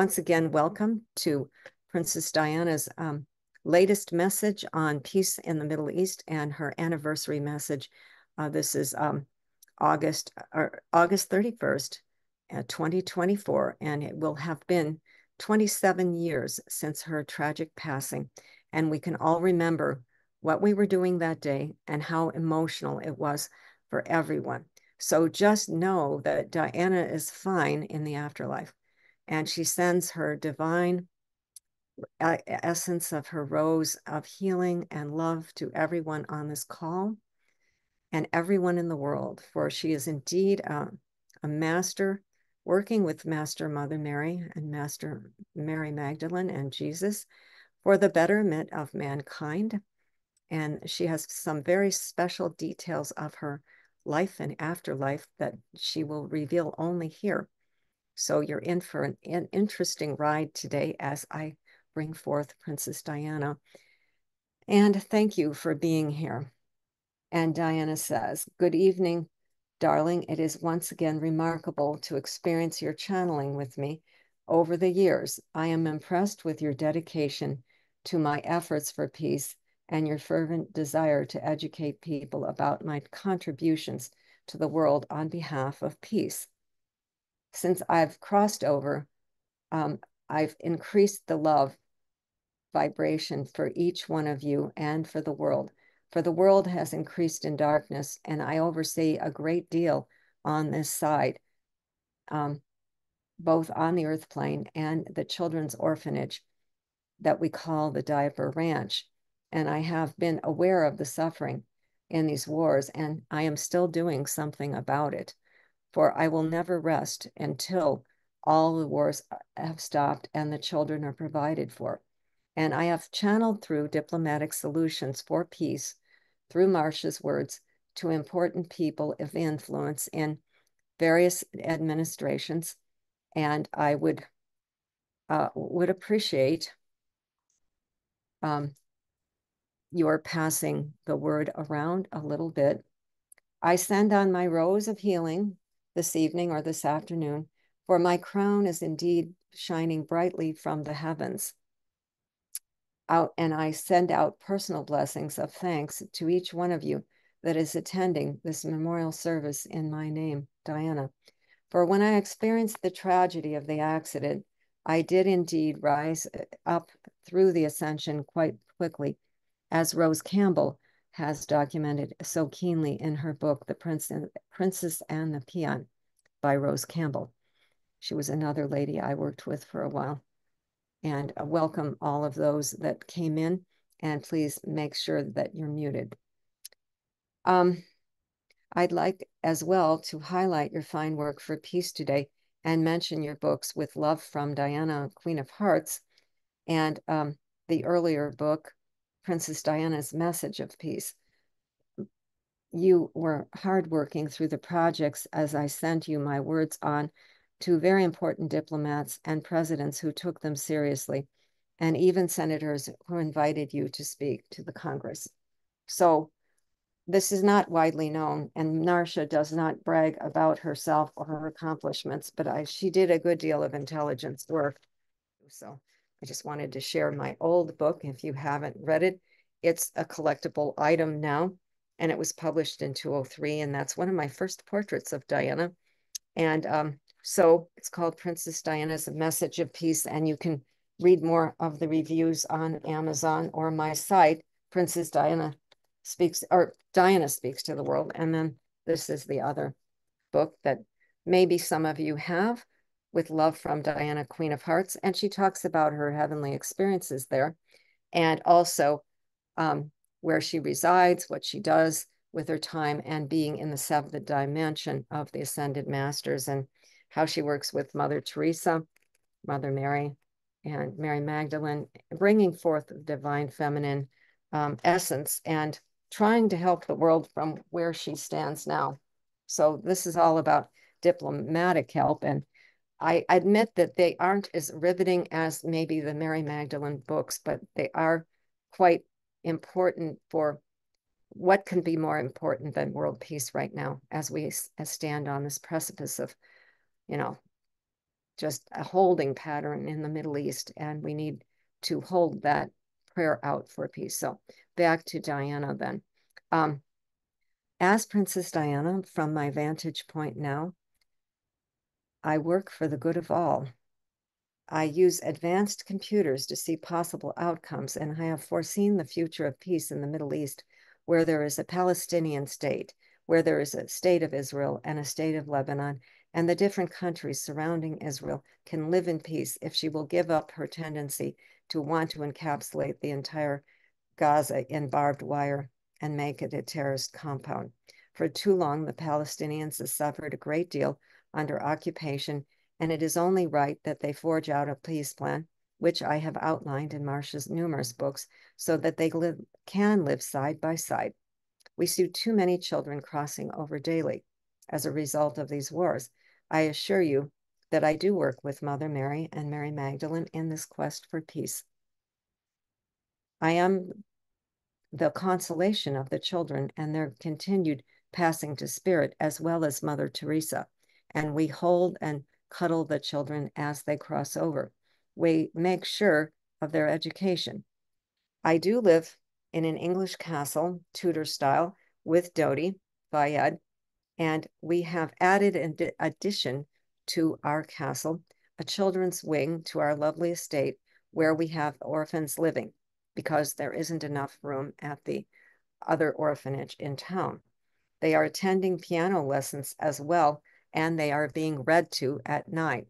Once again, welcome to Princess Diana's um, latest message on peace in the Middle East and her anniversary message. Uh, this is um, August or August 31st, uh, 2024, and it will have been 27 years since her tragic passing. And we can all remember what we were doing that day and how emotional it was for everyone. So just know that Diana is fine in the afterlife and she sends her divine uh, essence of her rose of healing and love to everyone on this call and everyone in the world, for she is indeed a, a master working with Master Mother Mary and Master Mary Magdalene and Jesus for the betterment of mankind. And she has some very special details of her life and afterlife that she will reveal only here so you're in for an, an interesting ride today as I bring forth Princess Diana. And thank you for being here. And Diana says, Good evening, darling. It is once again remarkable to experience your channeling with me over the years. I am impressed with your dedication to my efforts for peace and your fervent desire to educate people about my contributions to the world on behalf of peace since I've crossed over, um, I've increased the love vibration for each one of you and for the world. For the world has increased in darkness, and I oversee a great deal on this side, um, both on the earth plane and the children's orphanage that we call the Diaper Ranch. And I have been aware of the suffering in these wars, and I am still doing something about it for I will never rest until all the wars have stopped and the children are provided for. And I have channeled through diplomatic solutions for peace through Marcia's words to important people of influence in various administrations. And I would uh, would appreciate um, your passing the word around a little bit. I send on my rose of healing this evening or this afternoon, for my crown is indeed shining brightly from the heavens. Out, and I send out personal blessings of thanks to each one of you that is attending this memorial service in my name, Diana. For when I experienced the tragedy of the accident, I did indeed rise uh, up through the ascension quite quickly, as Rose Campbell has documented so keenly in her book, The Princess and the Peon by Rose Campbell. She was another lady I worked with for a while. And uh, welcome all of those that came in, and please make sure that you're muted. Um, I'd like as well to highlight your fine work for peace today and mention your books with love from Diana, Queen of Hearts, and um, the earlier book, Princess Diana's Message of Peace. You were hardworking through the projects as I sent you my words on to very important diplomats and presidents who took them seriously, and even senators who invited you to speak to the Congress. So this is not widely known, and Marcia does not brag about herself or her accomplishments, but I, she did a good deal of intelligence work. So I just wanted to share my old book. If you haven't read it, it's a collectible item now, and it was published in 203, and that's one of my first portraits of Diana. And um, so it's called Princess Diana's A Message of Peace, and you can read more of the reviews on Amazon or my site, Princess Diana speaks or Diana speaks to the world. And then this is the other book that maybe some of you have with love from Diana, Queen of Hearts. And she talks about her heavenly experiences there and also um, where she resides, what she does with her time and being in the seventh dimension of the ascended masters and how she works with Mother Teresa, Mother Mary, and Mary Magdalene, bringing forth the divine feminine um, essence and trying to help the world from where she stands now. So this is all about diplomatic help. And I admit that they aren't as riveting as maybe the Mary Magdalene books, but they are quite important for what can be more important than world peace right now as we as stand on this precipice of, you know, just a holding pattern in the Middle East. And we need to hold that prayer out for peace. So back to Diana then. Um, as Princess Diana, from my vantage point now, I work for the good of all. I use advanced computers to see possible outcomes, and I have foreseen the future of peace in the Middle East, where there is a Palestinian state, where there is a state of Israel and a state of Lebanon, and the different countries surrounding Israel can live in peace if she will give up her tendency to want to encapsulate the entire Gaza in barbed wire and make it a terrorist compound. For too long, the Palestinians have suffered a great deal under occupation, and it is only right that they forge out a peace plan, which I have outlined in Marcia's numerous books, so that they live, can live side by side. We see too many children crossing over daily as a result of these wars. I assure you that I do work with Mother Mary and Mary Magdalene in this quest for peace. I am the consolation of the children and their continued passing to spirit, as well as Mother Teresa. And we hold and cuddle the children as they cross over. We make sure of their education. I do live in an English castle, Tudor style, with Dodi, Fayed, and we have added an addition to our castle, a children's wing to our lovely estate where we have orphans living because there isn't enough room at the other orphanage in town. They are attending piano lessons as well, and they are being read to at night.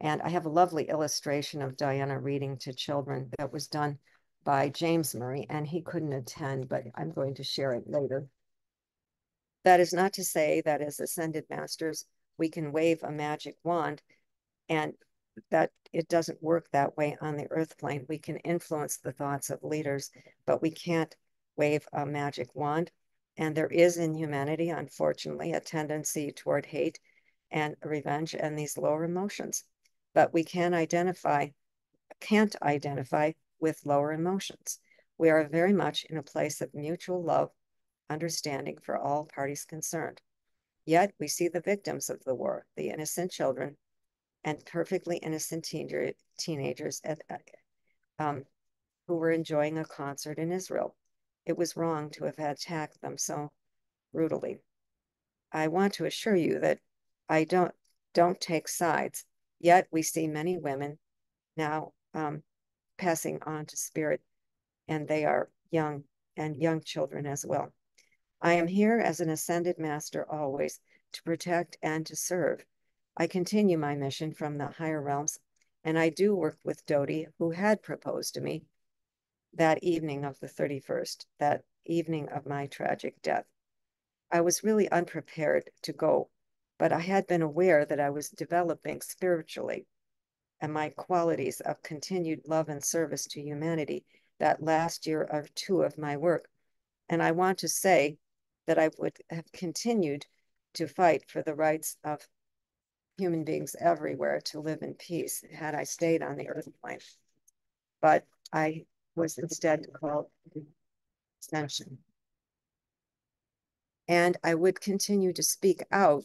And I have a lovely illustration of Diana reading to children that was done by James Murray, and he couldn't attend, but I'm going to share it later. That is not to say that as ascended masters, we can wave a magic wand and that it doesn't work that way on the earth plane. We can influence the thoughts of leaders, but we can't wave a magic wand. And there is in humanity, unfortunately, a tendency toward hate and revenge and these lower emotions. But we can identify, can't identify with lower emotions. We are very much in a place of mutual love, understanding for all parties concerned. Yet we see the victims of the war, the innocent children and perfectly innocent teen- teenagers at, um, who were enjoying a concert in Israel. It was wrong to have attacked them so brutally. I want to assure you that I don't don't take sides. Yet we see many women now um, passing on to spirit, and they are young and young children as well. I am here as an ascended master always to protect and to serve. I continue my mission from the higher realms, and I do work with Dodi, who had proposed to me that evening of the 31st, that evening of my tragic death. I was really unprepared to go, but I had been aware that I was developing spiritually and my qualities of continued love and service to humanity that last year or two of my work. And I want to say that I would have continued to fight for the rights of human beings everywhere to live in peace had I stayed on the earth plane. But I was instead called extension. And I would continue to speak out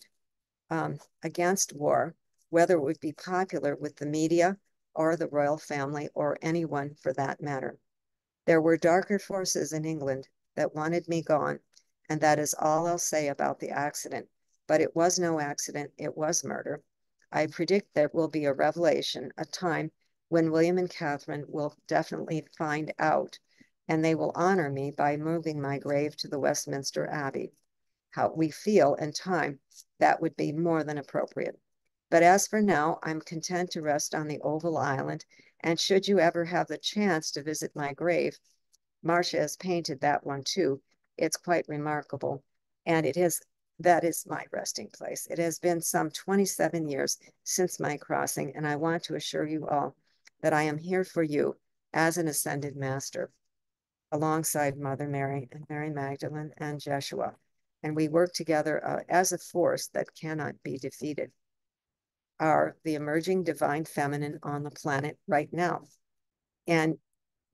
um, against war, whether it would be popular with the media or the royal family or anyone for that matter. There were darker forces in England that wanted me gone, and that is all I'll say about the accident. But it was no accident, it was murder. I predict there will be a revelation, a time when William and Catherine will definitely find out, and they will honor me by moving my grave to the Westminster Abbey. How we feel in time, that would be more than appropriate. But as for now, I'm content to rest on the Oval Island, and should you ever have the chance to visit my grave, Marcia has painted that one too. It's quite remarkable, and it is that is my resting place. It has been some 27 years since my crossing, and I want to assure you all that I am here for you as an ascended master, alongside Mother Mary and Mary Magdalene and Jeshua. And we work together uh, as a force that cannot be defeated. Are the emerging divine feminine on the planet right now. And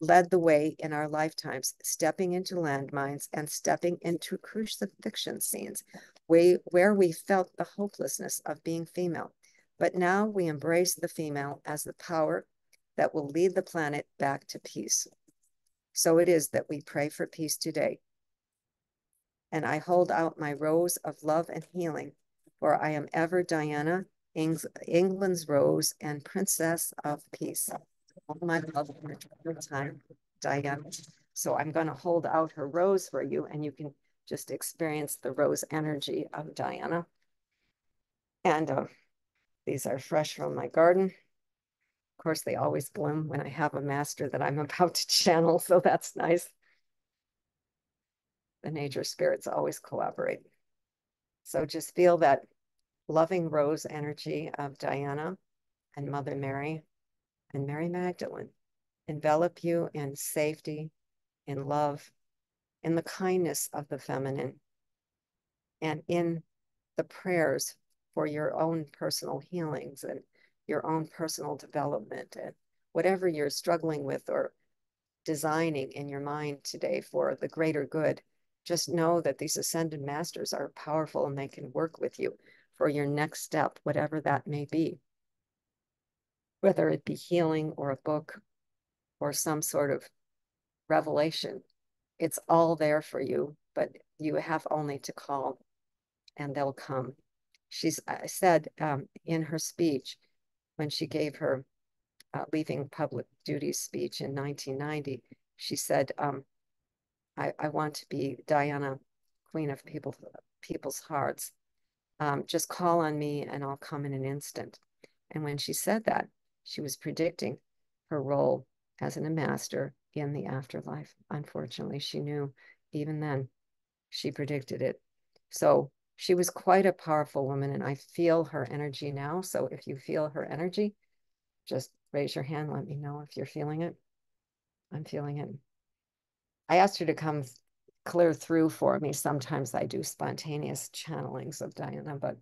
led the way in our lifetimes, stepping into landmines and stepping into crucifixion scenes where we felt the hopelessness of being female. But now we embrace the female as the power that will lead the planet back to peace. So it is that we pray for peace today. And I hold out my rose of love and healing, for I am ever Diana, England's rose and princess of peace all my love time, Diana. So I'm going to hold out her rose for you, and you can just experience the rose energy of Diana. And uh, these are fresh from my garden. Course, they always bloom when I have a master that I'm about to channel, so that's nice. The nature spirits always collaborate. So just feel that loving rose energy of Diana and Mother Mary and Mary Magdalene envelop you in safety, in love, in the kindness of the feminine, and in the prayers for your own personal healings and your own personal development and whatever you're struggling with or designing in your mind today for the greater good. Just know that these ascended masters are powerful and they can work with you for your next step, whatever that may be whether it be healing or a book or some sort of revelation. It's all there for you, but you have only to call and they'll come. She's I said um, in her speech when she gave her uh, leaving public duty speech in 1990, she said, um, I, I, want to be Diana, queen of people, people's hearts. Um, just call on me and I'll come in an instant. And when she said that, she was predicting her role as an master in the afterlife. Unfortunately, she knew even then she predicted it. So she was quite a powerful woman, and I feel her energy now. So if you feel her energy, just raise your hand. Let me know if you're feeling it. I'm feeling it. I asked her to come clear through for me. Sometimes I do spontaneous channelings of Diana, but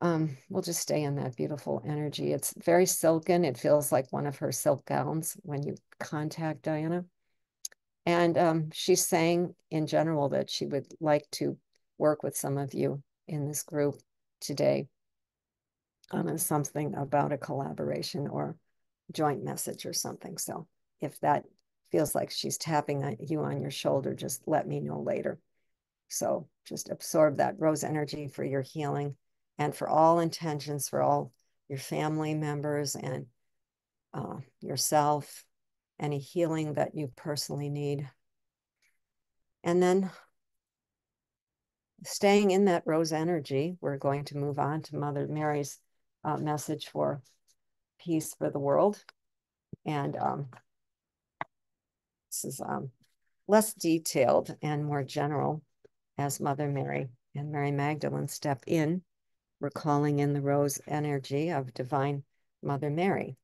um, we'll just stay in that beautiful energy. It's very silken. It feels like one of her silk gowns when you contact Diana. And um, she's saying in general that she would like to work with some of you in this group today on something about a collaboration or joint message or something. So if that feels like she's tapping you on your shoulder, just let me know later. So just absorb that rose energy for your healing and for all intentions, for all your family members and uh, yourself, any healing that you personally need. And then staying in that rose energy, we're going to move on to Mother Mary's uh, message for peace for the world. And um, this is um, less detailed and more general as Mother Mary and Mary Magdalene step in, recalling in the rose energy of Divine Mother Mary.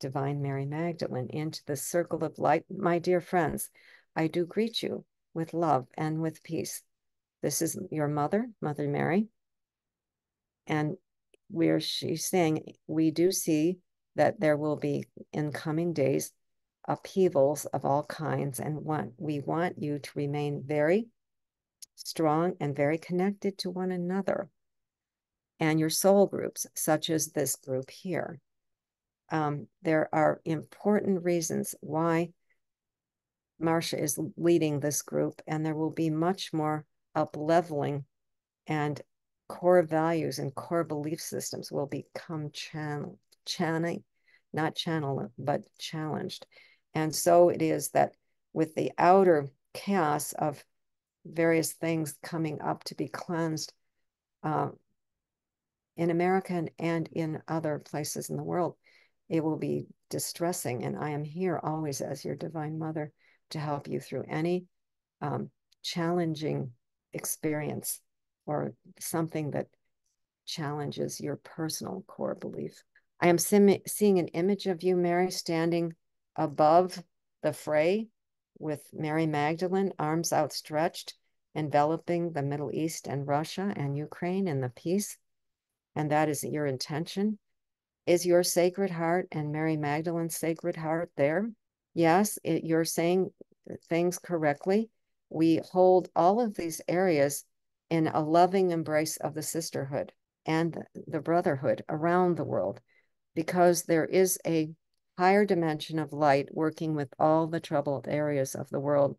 Divine Mary Magdalene into the circle of light. My dear friends, I do greet you with love and with peace. This is your mother, Mother Mary. And where she's saying, we do see that there will be in coming days upheavals of all kinds. And want, we want you to remain very strong and very connected to one another and your soul groups, such as this group here. Um, there are important reasons why Marcia is leading this group, and there will be much more up leveling and core values and core belief systems will become channel, channeling, not channel, but challenged. And so it is that with the outer chaos of various things coming up to be cleansed uh, in America and in other places in the world, it will be distressing. And I am here always as your divine mother to help you through any um, challenging experience or something that challenges your personal core belief. I am seeing an image of you, Mary, standing above the fray with Mary Magdalene, arms outstretched, enveloping the Middle East and Russia and Ukraine in the peace. And that is your intention. Is your Sacred Heart and Mary Magdalene's Sacred Heart there? Yes, it, you're saying things correctly. We hold all of these areas in a loving embrace of the sisterhood and the brotherhood around the world because there is a higher dimension of light working with all the troubled areas of the world.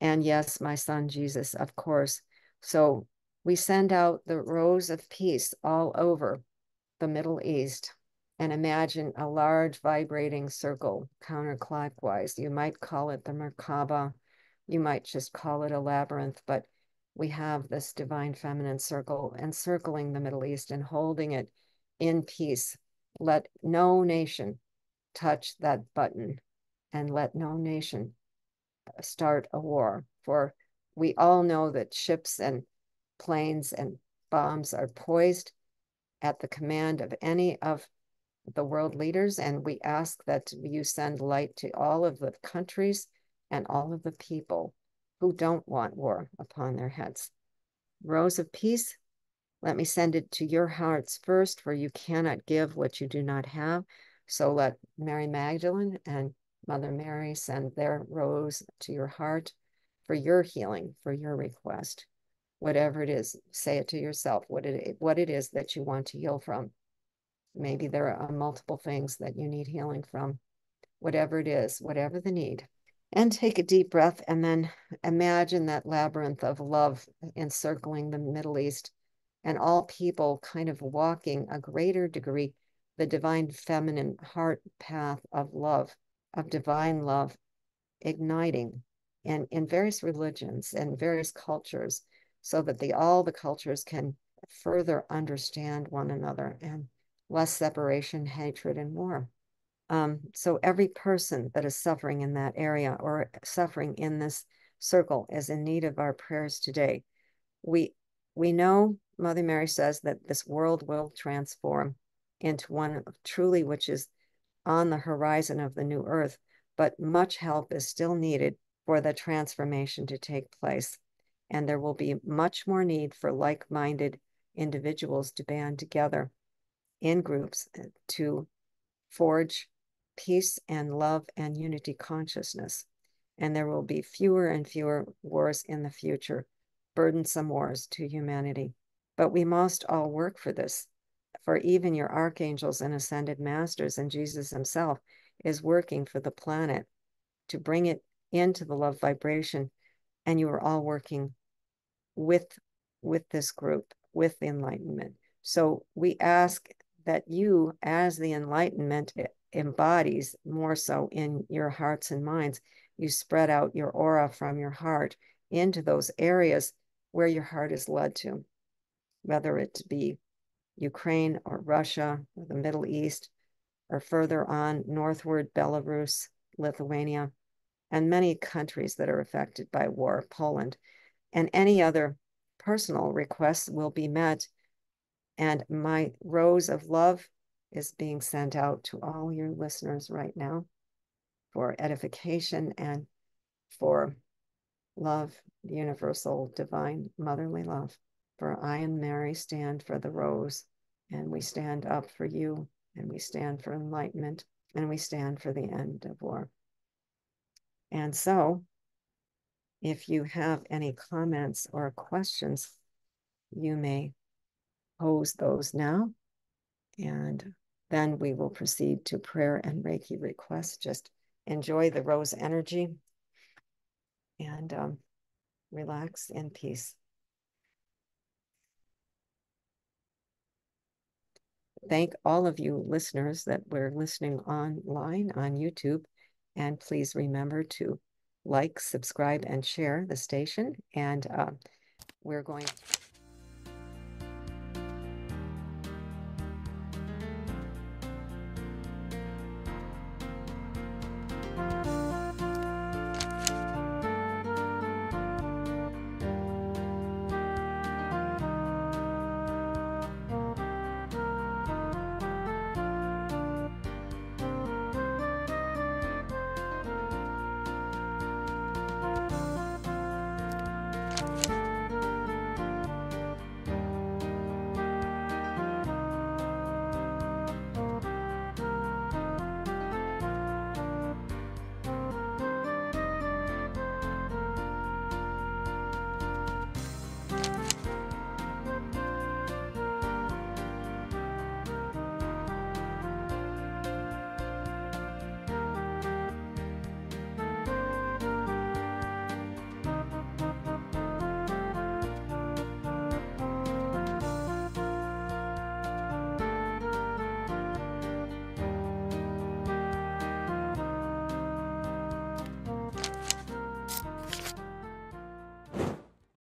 And yes, my son Jesus, of course. So we send out the rose of peace all over the Middle East and imagine a large vibrating circle counterclockwise. You might call it the Merkaba. You might just call it a labyrinth, but we have this divine feminine circle encircling the Middle East and holding it in peace. Let no nation touch that button and let no nation start a war. For we all know that ships and planes and bombs are poised at the command of any of the world leaders. And we ask that you send light to all of the countries and all of the people who don't want war upon their heads. Rose of peace, let me send it to your hearts first, for you cannot give what you do not have. So let Mary Magdalene and Mother Mary send their rose to your heart for your healing, for your request. Whatever it is, say it to yourself, what it, what it is that you want to heal from. Maybe there are uh, multiple things that you need healing from. Whatever it is, whatever the need. And take a deep breath and then imagine that labyrinth of love encircling the Middle East and all people kind of walking a greater degree the divine feminine heart path of love, of divine love, igniting and in various religions and various cultures, so that the all the cultures can further understand one another and less separation, hatred, and war. Um, so every person that is suffering in that area or suffering in this circle is in need of our prayers today. We we know Mother Mary says that this world will transform into one truly which is on the horizon of the new earth, but much help is still needed for the transformation to take place. And there will be much more need for like minded individuals to band together in groups uh, to forge peace and love and unity consciousness. And there will be fewer and fewer wars in the future, burdensome wars to humanity. But we must all work for this for even your archangels and ascended masters and Jesus himself is working for the planet to bring it into the love vibration and you are all working with with this group with the enlightenment so we ask that you as the enlightenment embodies more so in your hearts and minds you spread out your aura from your heart into those areas where your heart is led to whether it be Ukraine or Russia or the Middle East, or further on northward, Belarus, Lithuania, and many countries that are affected by war, Poland, and any other personal requests will be met. And my rose of love is being sent out to all your listeners right now for edification and for love, universal, divine, motherly love. For I and Mary stand for the rose, and we stand up for you, and we stand for enlightenment, and we stand for the end of war. And so, if you have any comments or questions, you may pose those now. And then we will proceed to prayer and Reiki requests. Just enjoy the rose energy and um, relax in peace. Thank all of you listeners that were listening online on YouTube. And please remember to like, subscribe, and share the station. And uh, we're going